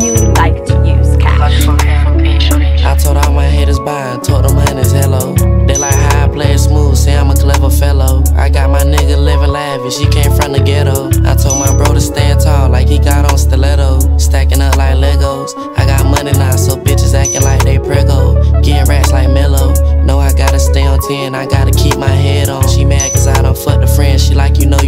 you like to use cash. I told all my haters bye, told them honey's hello. They like how I play it smooth, say I'm a clever fellow. I got my nigga living lavish, he came from the ghetto. I told my bro to stand tall, like he got on stiletto. Stacking up like Legos. I got money now, so bitches acting like they prego. Getting racks like Mello. Know I gotta stay on 10, I gotta keep my head on. She mad cause I don't fuck the friend, she like you know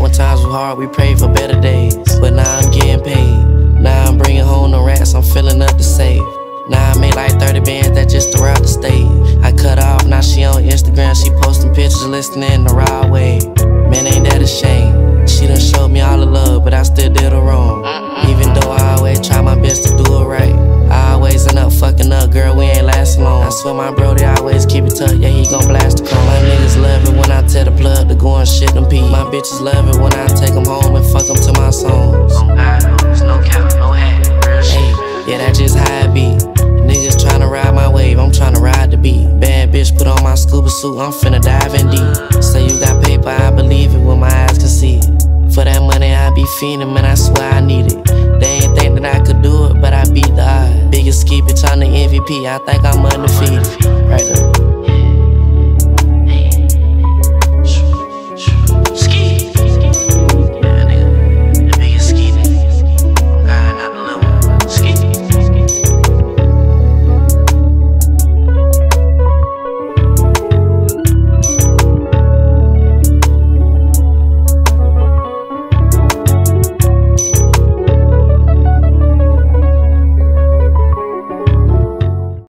When times were hard, we prayed for better days. But now I'm getting paid. Now I'm bringing home the rats, I'm filling up the safe. Now I made like 30 bands that just throughout the state. I cut off, now she on Instagram, she posting pictures, listening in the raw way. Man, ain't that a shame? She done showed me all the love, but I still did her wrong. Even though I always try my best to do it right. I always end up fucking up, girl, we ain't lasting long. I swear my bro, they always keep it tucked, yeah, he gon' go and shit them pee. My bitches love it when I take them home and fuck them to my songs. no cap, no hat, Hey, yeah, that's just how it be. Niggas tryna ride my wave, I'm tryna ride the beat. Bad bitch put on my scuba suit, I'm finna dive in deep. Say you got paper, I believe it when my eyes can see it. For that money, I be fiending, man, I swear I need it. They ain't think that I could do it, but I beat the odds. Biggest ski bitch on the MVP, I think I'm undefeated. Right.